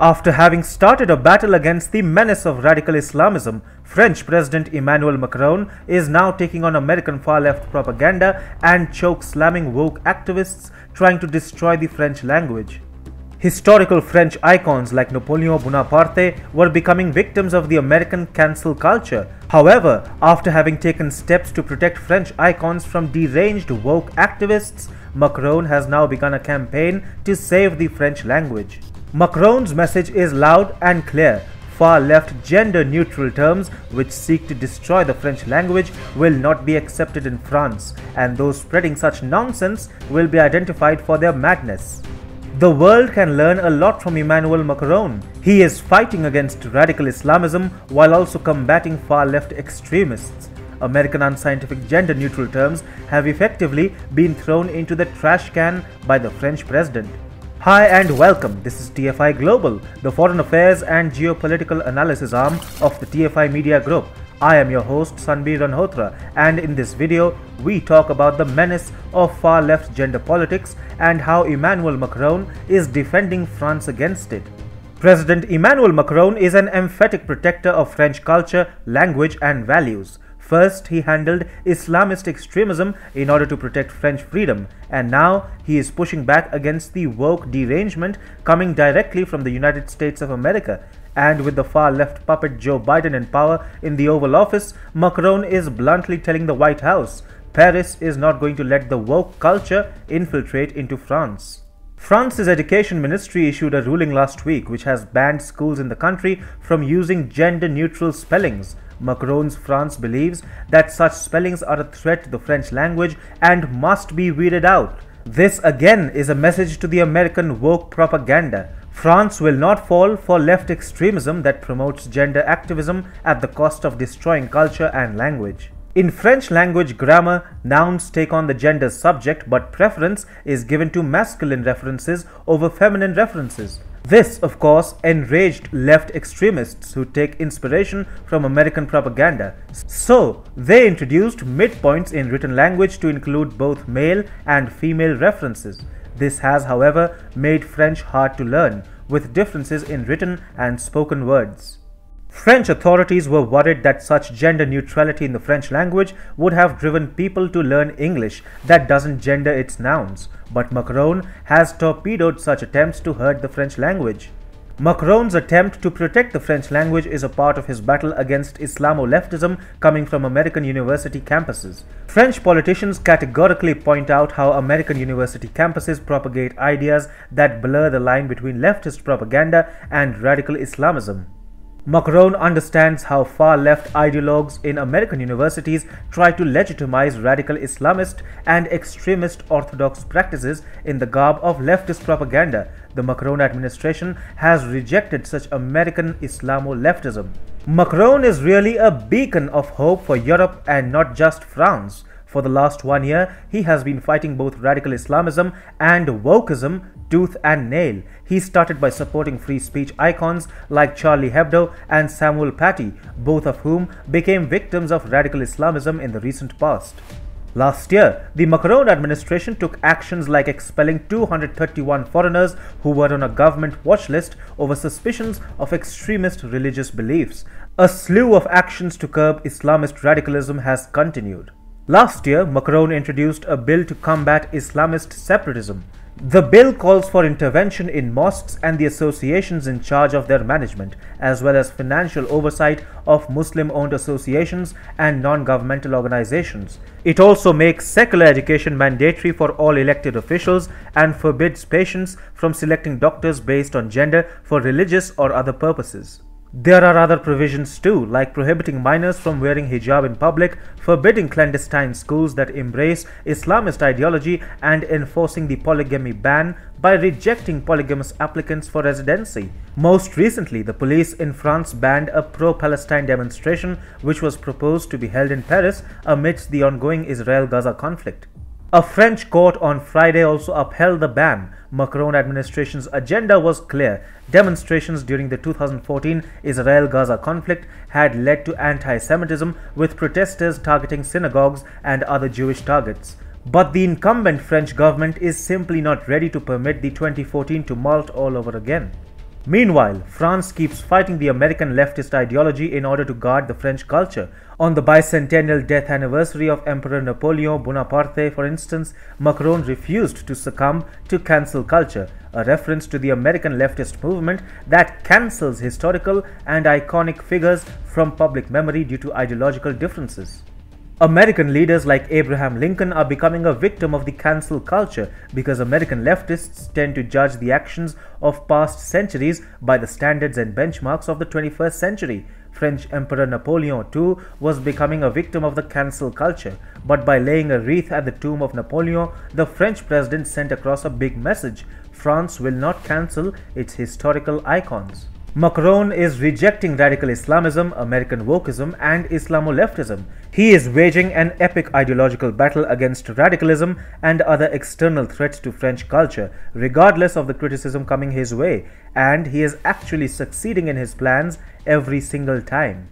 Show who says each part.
Speaker 1: After having started a battle against the menace of radical Islamism, French President Emmanuel Macron is now taking on American far left propaganda and choke slamming woke activists trying to destroy the French language. Historical French icons like Napoleon Bonaparte were becoming victims of the American cancel culture. However, after having taken steps to protect French icons from deranged woke activists, Macron has now begun a campaign to save the French language. Macron's message is loud and clear. Far left gender neutral terms which seek to destroy the French language will not be accepted in France, and those spreading such nonsense will be identified for their madness. The world can learn a lot from Emmanuel Macron. He is fighting against radical Islamism while also combating far left extremists. American unscientific gender neutral terms have effectively been thrown into the trash can by the French president. Hi and welcome. This is TFI Global, the foreign affairs and geopolitical analysis arm of the TFI Media Group. I am your host Sanbir Ranhotra and in this video we talk about the menace of far left gender politics and how Emmanuel Macron is defending France against it. President Emmanuel Macron is an emphatic protector of French culture, language and values. First, he handled Islamist extremism in order to protect French freedom, and now he is pushing back against the woke derangement coming directly from the United States of America. And with the far left puppet Joe Biden in power in the Oval Office, Macron is bluntly telling the White House Paris is not going to let the woke culture infiltrate into France. France's education ministry issued a ruling last week which has banned schools in the country from using gender neutral spellings Macron's France believes that such spellings are a threat to the French language and must be weeded out. This again is a message to the American woke propaganda. France will not fall for left extremism that promotes gender activism at the cost of destroying culture and language. In French language grammar, nouns take on the gender subject, but preference is given to masculine references over feminine references. This, of course, enraged left extremists who take inspiration from American propaganda. So, they introduced midpoints in written language to include both male and female references. This has, however, made French hard to learn, with differences in written and spoken words. French authorities were worried that such gender neutrality in the French language would have driven people to learn English that doesn't gender its nouns, but Macron has torpedoed such attempts to hurt the French language. Macron's attempt to protect the French language is a part of his battle against Islamo-leftism coming from American university campuses. French politicians categorically point out how American university campuses propagate ideas that blur the line between leftist propaganda and radical Islamism. Macron understands how far left ideologues in American universities try to legitimize radical Islamist and extremist orthodox practices in the garb of leftist propaganda. The Macron administration has rejected such American Islamo leftism. Macron is really a beacon of hope for Europe and not just France. For the last one year, he has been fighting both radical Islamism and wokeism tooth and nail. He started by supporting free speech icons like Charlie Hebdo and Samuel Paty, both of whom became victims of radical Islamism in the recent past. Last year, the Macron administration took actions like expelling 231 foreigners who were on a government watch list over suspicions of extremist religious beliefs. A slew of actions to curb Islamist radicalism has continued. Last year, Macron introduced a bill to combat Islamist separatism. The bill calls for intervention in mosques and the associations in charge of their management, as well as financial oversight of Muslim owned associations and non governmental organizations. It also makes secular education mandatory for all elected officials and forbids patients from selecting doctors based on gender for religious or other purposes. There are other provisions too, like prohibiting minors from wearing hijab in public, forbidding clandestine schools that embrace Islamist ideology, and enforcing the polygamy ban by rejecting polygamous applicants for residency. Most recently, the police in France banned a pro Palestine demonstration which was proposed to be held in Paris amidst the ongoing Israel Gaza conflict. A French court on Friday also upheld the ban. Macron administration's agenda was clear. Demonstrations during the 2014 Israel-Gaza conflict had led to anti-Semitism with protesters targeting synagogues and other Jewish targets. But the incumbent French government is simply not ready to permit the 2014 to tumult all over again. Meanwhile, France keeps fighting the American leftist ideology in order to guard the French culture. On the bicentennial death anniversary of Emperor Napoleon Bonaparte, for instance, Macron refused to succumb to cancel culture, a reference to the American leftist movement that cancels historical and iconic figures from public memory due to ideological differences. American leaders like Abraham Lincoln are becoming a victim of the cancel culture because American leftists tend to judge the actions of past centuries by the standards and benchmarks of the 21st century. French Emperor Napoleon II was becoming a victim of the cancel culture, but by laying a wreath at the tomb of Napoleon, the French president sent across a big message. France will not cancel its historical icons. Macron is rejecting radical Islamism, American wokeism, and Islamo-leftism. He is waging an epic ideological battle against radicalism and other external threats to French culture, regardless of the criticism coming his way, and he is actually succeeding in his plans every single time.